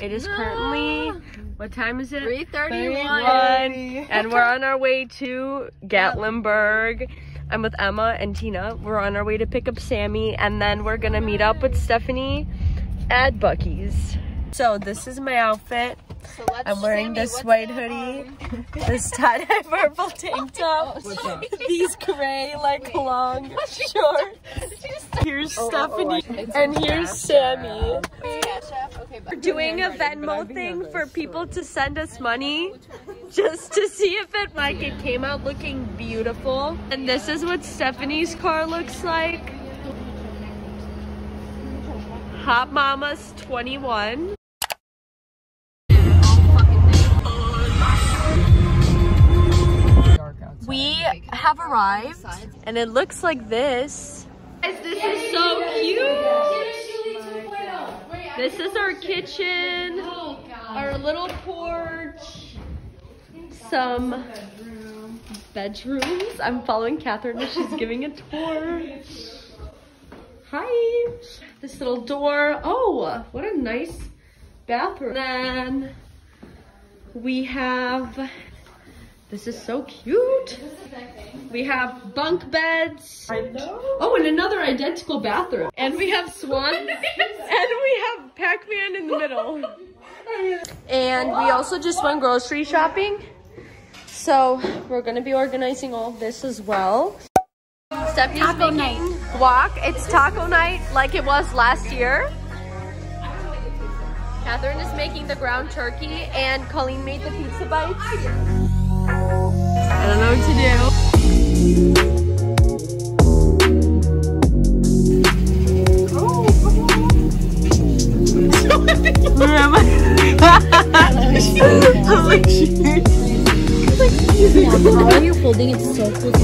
It is currently, what time is it? 3:31. and we're on our way to Gatlinburg. I'm with Emma and Tina. We're on our way to pick up Sammy, and then we're gonna meet up with Stephanie at Buc-ee's. So this is my outfit. So let's I'm wearing Sammy, this what's white hoodie, this tie-dye purple tank top, these gray like long shorts. Here's Stephanie, and here's Sammy. Yeah, chef. Okay, We're doing a Venmo thing for people to send us money just to see if it like it came out looking beautiful. And this is what Stephanie's car looks like. Hot Mama's 21. We have arrived and it looks like this. Guys, this is so cute. This is our kitchen, our little porch, some bedrooms. I'm following Catherine as she's giving a tour. Hi. This little door. Oh, what a nice bathroom. Then we have, this is so cute. We have bunk beds. Oh, and another identical bathroom. And we have Swan. and we have Pac-Man in the middle. And we also just went grocery shopping. So we're gonna be organizing all this as well. Stephanie's Taco making guac. It's taco night like it was last year. Catherine is making the ground turkey and Colleen made the pizza bites. I don't know what to do. Where am I? How are you holding it so close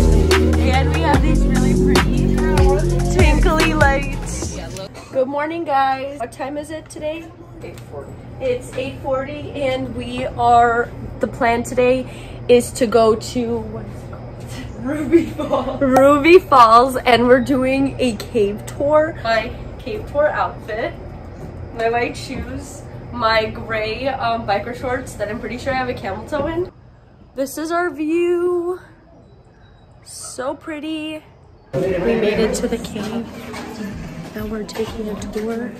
And we have these really pretty twinkly lights. Good morning, guys. What time is it today? 8.40. It's 8.40 and we are, the plan today is to go to, what is it called? Ruby Falls. Ruby Falls and we're doing a cave tour. My cave tour outfit, my white shoes, my gray um, biker shorts that I'm pretty sure I have a camel toe in. This is our view. So pretty. We made it to the cave. Now we're taking a tour.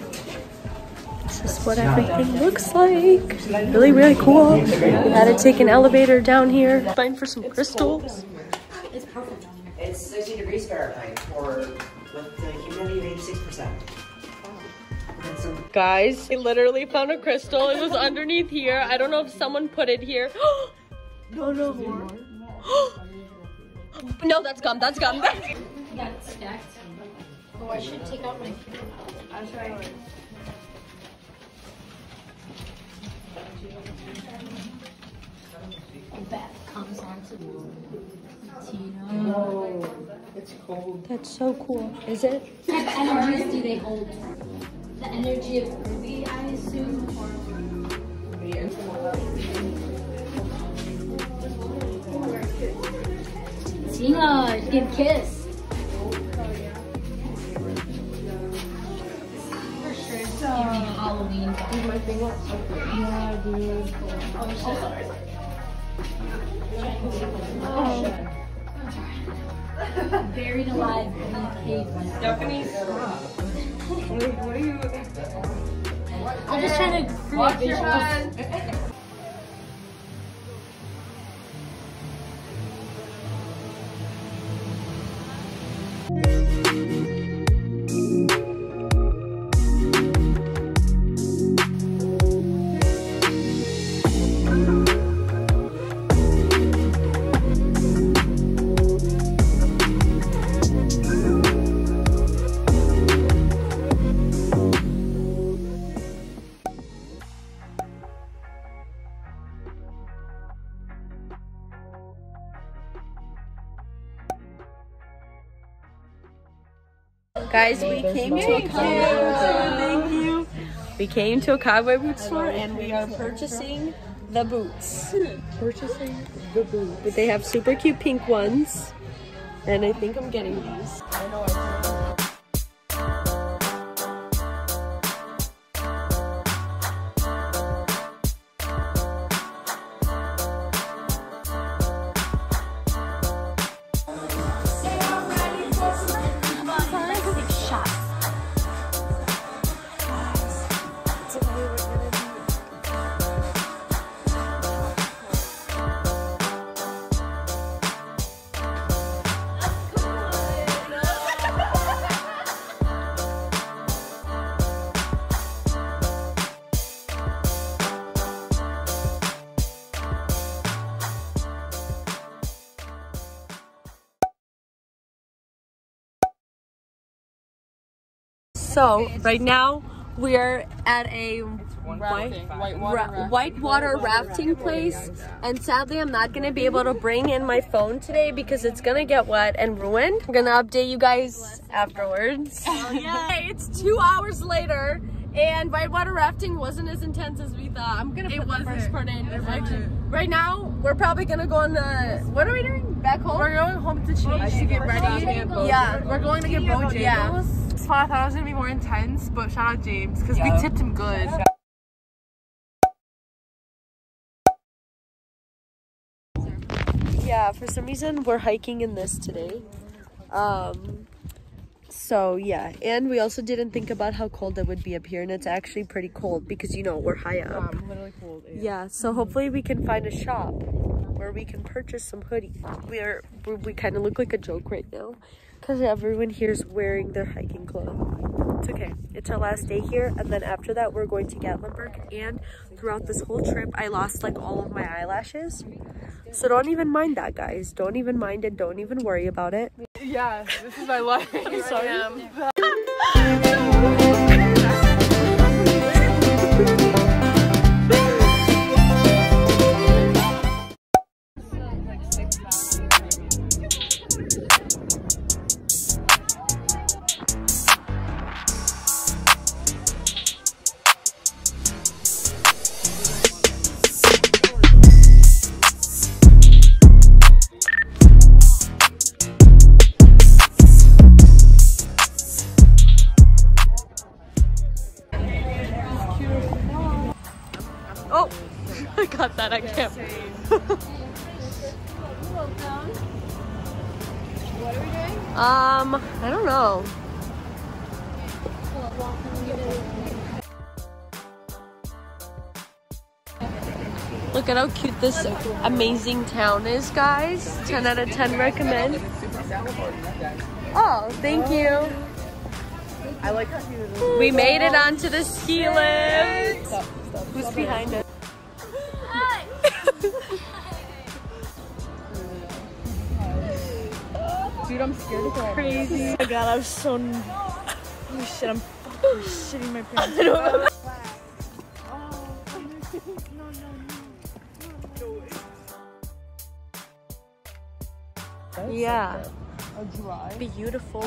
This is what everything looks like. Really, really cool. We had to take an elevator down here. Find for some crystals. It's 60 degrees Fahrenheit for with the humidity of 86%. Guys, I literally found a crystal. It was underneath here. I don't know if someone put it here. no, no. no, that's gum. That's gum. Got stacked. Oh, I should take out my. I'm sorry. Comes it's cold. That's so cool. Is it? What energies do they hold? The energy of Ruby, I assume, or Tina, give kiss. Sure, it's giving Halloween. Yeah, dude. Oh, so sorry. Buried alive beneath cavemen. Stephanie's. What are you? I'm just trying to Watch your. Guys, we came to a cowboy Thank you. We came to a cowboy boot store and we are purchasing the boots. Purchasing the boots. But they have super cute pink ones. And I think I'm getting these. So right now we're at a white, ra- whitewater rafting place, and sadly I'm not gonna be able to bring in my phone today because it's gonna get wet and ruined. I'm gonna update you guys afterwards. Oh, yeah, it's two hours later. And whitewater rafting wasn't as intense as we thought. I'm gonna put the first part in. Right now we're probably gonna go on the. What are we doing? Back home? We're going home to change to get ready. Yeah. We're going to get Bojangles. Yeah. It's fun. I thought it was gonna be more intense, but shout out James because we tipped him good. yeah for some reason we're hiking in this today um so yeah and we also didn't think about how cold it would be up here and it's actually pretty cold because you know we're high up literally cold. yeah so hopefully we can find a shop where we can purchase some hoodies we're we, we kind of look like a joke right now because everyone here is wearing their hiking clothes. It's okay. It's our last day here and then after that we're going to gatlinburg and throughout this whole trip i lost like all of my eyelashes. So don't even mind that guys. Don't even mind it don't even worry about it. Yeah, this is my life. I'm sorry. Um, oh i got that i can't um i don't know Look at how cute this amazing town is, guys. 10 out of 10 recommend. Oh, thank you. I like We made it onto the ski lift. Who's behind us? Hi! Dude, I'm scared to go. Crazy. Oh my god, I was so. Holy shit, I'm fucking shitting my pants. Yeah. Beautiful.